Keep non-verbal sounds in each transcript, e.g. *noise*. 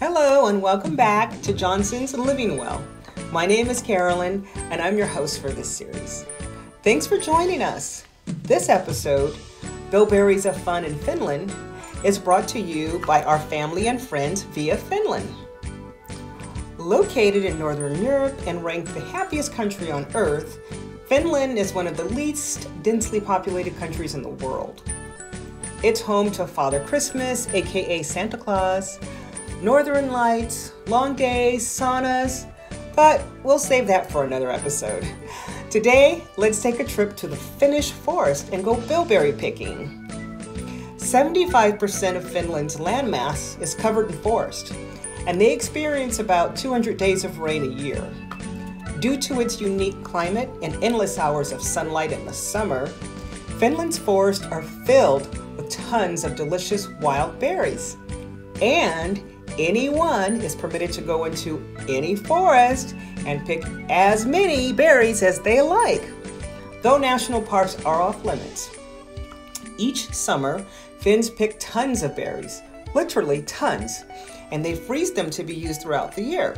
Hello, and welcome back to Johnson's Living Well. My name is Carolyn, and I'm your host for this series. Thanks for joining us. This episode, Bilberries of Fun in Finland, is brought to you by our family and friends via Finland. Located in Northern Europe and ranked the happiest country on earth, Finland is one of the least densely populated countries in the world. It's home to Father Christmas, aka Santa Claus, Northern Lights, long days, saunas, but we'll save that for another episode. Today, let's take a trip to the Finnish forest and go bilberry picking. 75% of Finland's landmass is covered in forest, and they experience about 200 days of rain a year. Due to its unique climate and endless hours of sunlight in the summer, Finland's forests are filled with tons of delicious wild berries. And anyone is permitted to go into any forest and pick as many berries as they like, though national parks are off limits. Each summer, Finns pick tons of berries, literally tons, and they freeze them to be used throughout the year.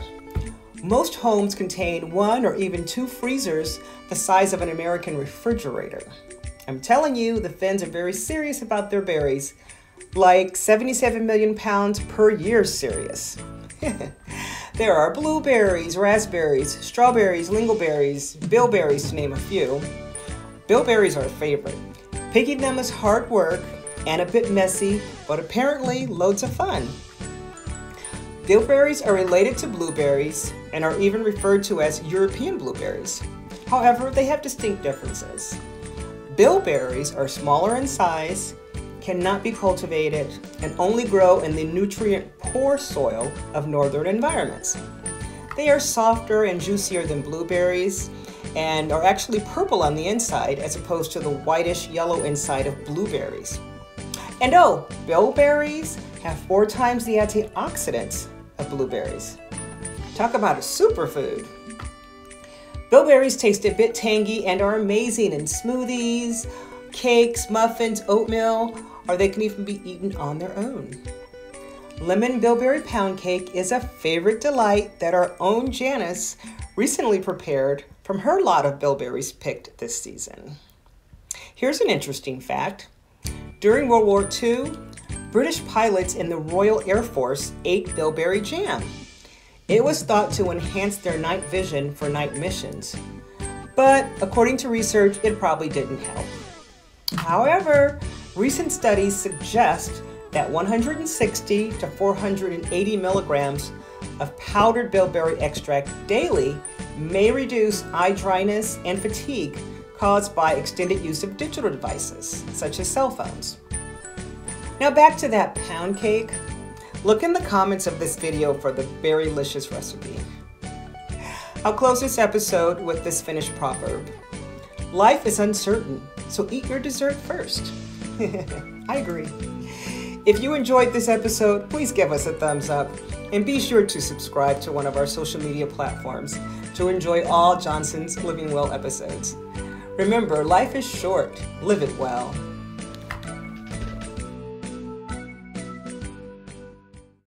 Most homes contain one or even two freezers the size of an American refrigerator. I'm telling you, the Finns are very serious about their berries, like 77 million pounds per year serious. *laughs* there are blueberries, raspberries, strawberries, lingonberries, bilberries, to name a few. Bilberries are a favorite. Picking them is hard work and a bit messy, but apparently loads of fun. Bilberries are related to blueberries and are even referred to as European blueberries. However, they have distinct differences. Bilberries are smaller in size, cannot be cultivated, and only grow in the nutrient poor soil of northern environments. They are softer and juicier than blueberries and are actually purple on the inside as opposed to the whitish yellow inside of blueberries. And oh, bilberries have four times the antioxidants of blueberries. Talk about a superfood. Bilberries taste a bit tangy and are amazing in smoothies, cakes, muffins, oatmeal, or they can even be eaten on their own. Lemon bilberry pound cake is a favorite delight that our own Janice recently prepared from her lot of bilberries picked this season. Here's an interesting fact. During World War II, British pilots in the Royal Air Force ate bilberry jam. It was thought to enhance their night vision for night missions. But according to research, it probably didn't help. However, recent studies suggest that 160 to 480 milligrams of powdered bilberry extract daily may reduce eye dryness and fatigue caused by extended use of digital devices, such as cell phones. Now back to that pound cake. Look in the comments of this video for the berrylicious recipe. I'll close this episode with this Finnish proverb. Life is uncertain, so eat your dessert first. *laughs* I agree. If you enjoyed this episode, please give us a thumbs up and be sure to subscribe to one of our social media platforms to enjoy all Johnson's Living Well episodes. Remember, life is short, live it well.